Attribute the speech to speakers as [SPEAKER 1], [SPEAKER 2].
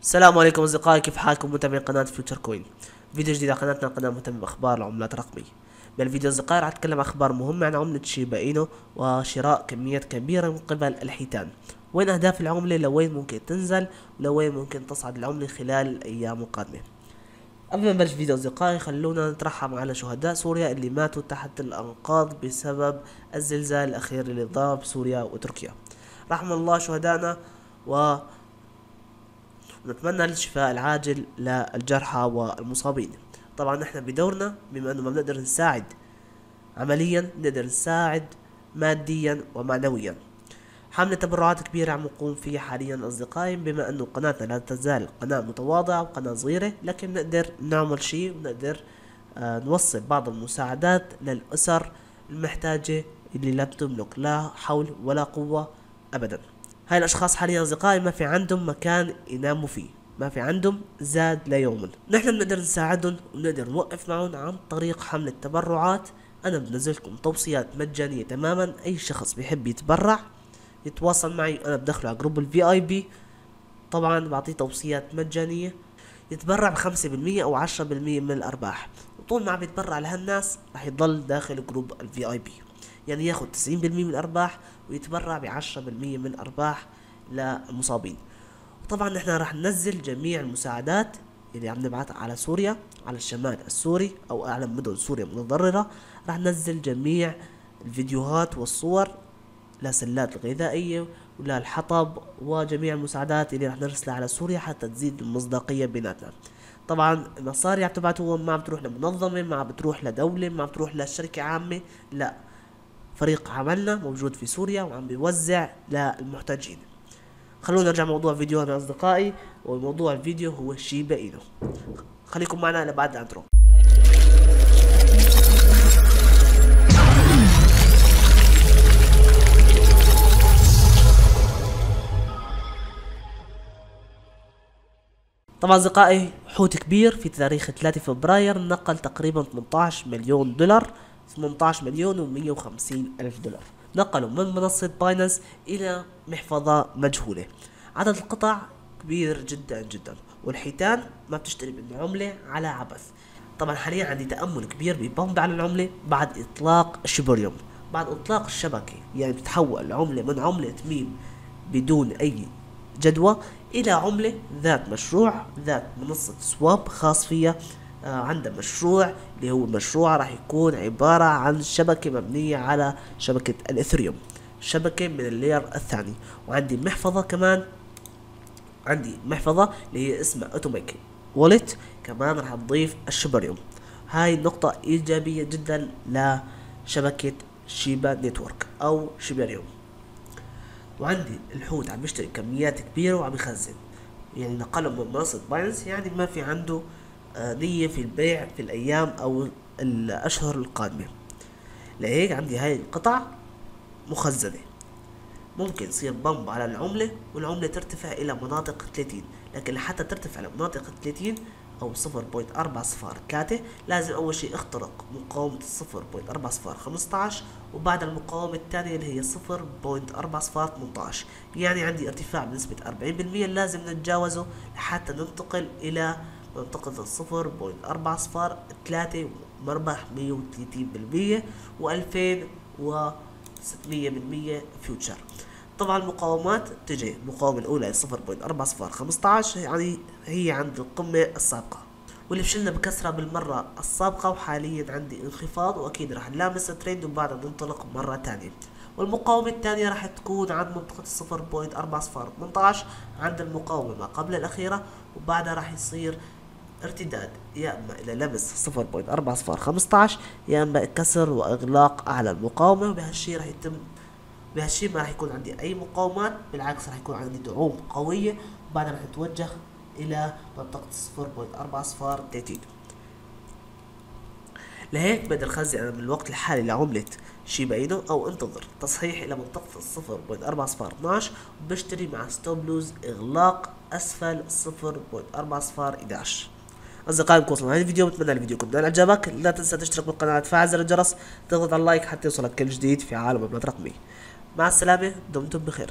[SPEAKER 1] السلام عليكم أصدقائي كيف حالكم؟ متابعين قناة Future Coin فيديو جديد على قناتنا قناة مهتمة باخبار العملات الرقمية بالفيديو أصدقائي راح أتكلم أخبار مهمة عن عملة شيبا إينو وشراء كميات كبيرة من قبل الحيتان. وين أهداف العملة؟ لوين ممكن تنزل؟ ولوين ممكن تصعد العملة خلال الأيام القادمة قبل ما نبلش فيديو أصدقائي خلونا نترحم على شهداء سوريا اللي ماتوا تحت الأنقاض بسبب الزلزال الأخير اللي ضرب سوريا وتركيا. رحم الله شهدائنا و ونتمنى الشفاء العاجل للجرحى والمصابين. طبعا نحن بدورنا بما أنه ما بنقدر نساعد عمليا نقدر نساعد ماديا ومعنويا. حملة تبرعات كبيرة عم نقوم فيها حاليا أصدقائي بما أنه قناتنا لا تزال قناة متواضعة وقناة صغيرة لكن نقدر نعمل شيء ونقدر آه نوصل بعض المساعدات للأسر المحتاجة اللي لا تملك لا حول ولا قوة أبدا. هاي الأشخاص حاليا أصدقائي ما في عندهم مكان يناموا فيه. ما في عندهم زاد ليوم نحن بنقدر نساعدهم ونقدر نوقف معهم عن طريق حملة تبرعات أنا بنزل لكم توصيات مجانية تماما. أي شخص بيحب يتبرع يتواصل معي أنا بدخله على group ال VIP طبعا بعطيه توصيات مجانية. يتبرع بخمسة بالمية أو عشرة بالمية من الأرباح. وطول ما عم يتبرع لهالناس رح يضل داخل group ال VIP يعني تسعين بالمية من الأرباح ويتبرع بعشرة بالمية من الأرباح للمصابين طبعا نحن راح ننزل جميع المساعدات اللي عم نبعثها على سوريا على الشمال السوري أو اعلى مدن سوريا متضررة راح ننزل جميع الفيديوهات والصور لسلات الغذائية ولا الحطب وجميع المساعدات اللي راح نرسلها على سوريا حتى تزيد المصداقية بيناتنا. طبعا المصاري عم تبعتوها ما عم تروح لمنظمة ما عم بتروح لدولة ما عم تروح لشركة عامة لا. فريق عملنا موجود في سوريا وعم بيوزع للمحتاجين خلونا نرجع موضوع فيديونا اصدقائي وموضوع الفيديو هو شيبا اينو خليكم معنا لبعد ال intro. طبعا أصدقائي حوت كبير في تاريخ 3 فبراير نقل تقريبا 18 مليون دولار 18 مليون و150 ألف دولار. نقلوا من منصة باينانس إلى محفظة مجهولة. عدد القطع كبير جدا جدا والحيتان ما بتشتري من عملة على عبث. طبعا حاليا عندي تأمل كبير ببمب على العملة بعد إطلاق الشبريوم بعد إطلاق الشبكة يعني بتتحول العملة من عملة ميم بدون أي جدوى إلى عملة ذات مشروع ذات منصة swap خاص فيها. عندها مشروع اللي هو مشروع راح يكون عبارة عن شبكة مبنية على شبكة الإثريوم شبكة من ال layer الثاني. وعندي محفظة كمان عندي محفظة اللي هي اسمها Atomic Wallet كمان راح تضيف ال Shibarium. هاي نقطة إيجابية جدا لشبكة Shiba Network أو Shibarium وعندي الحوت عم يشتري كميات كبيرة وعم يخزن. يعني نقله من منصة Binance يعني ما في عنده نية في البيع في الأيام أو الأشهر القادمة. لهيك عندي هاي القطع مخزنة. ممكن يصير pump على العملة والعملة ترتفع إلى مناطق 30 لكن لحتى ترتفع لمناطق 30 أو صفر point أربعة صفار ثلاثة لازم أول شي اخترق مقاومة صفر point أربعة صفار خمسطعش وبعد المقاومة الثانية اللي هي صفر point أربعة صفار تمنطعش يعني عندي ارتفاع بنسبة أربعين بالمية لازم نتجاوزه لحتى ننتقل إلى منطقة الصفر point أربعة صفار ثلاثة مربح مية وثلاثين بالمية وألفين وستمية بالمية future طبعا المقاومات تجي. المقاومة الأولى صفر point أربعة صفار خمسطعش يعني هي عند القمة السابقة. واللي فشلنا بكسرها بالمرة السابقة وحاليا عندي انخفاض وأكيد راح نلامس الترند وبعدها ننطلق مرة تانية. والمقاومة الثانية راح تكون عند منطقة الصفر point أربعة صفار 18 عند المقاومة ما قبل الأخيرة وبعدها راح يصير ارتداد يا إما إلى لمس صفر point أربعة صفار خمسطعش يا إما كسر وإغلاق اعلى المقاومة وبهالشي راح يتم بهالشي ما راح يكون عندي أي مقاومات بالعكس راح يكون عندي دعوم قوية وبعدها راح نتوجه إلى منطقة صفر point أربعة صفار 30 لهيك بقدر خزن أنا من الوقت الحالي لعملة شيبا اينو أو انتظر تصحيح إلى منطقة الصفر point أربعة صفار 12 وبشتري مع stop loss إغلاق أسفل صفر point أربعة صفار 11 أصدقائي وصلنا هذا الفيديو بتمنى الفيديو يكون عجبك لا تنسى تشترك بالقناة تفعل زر الجرس تضغط على ال like حتى يوصلك كل جديد في عالم العملات الرقمية مع السلامة دمتم بخير.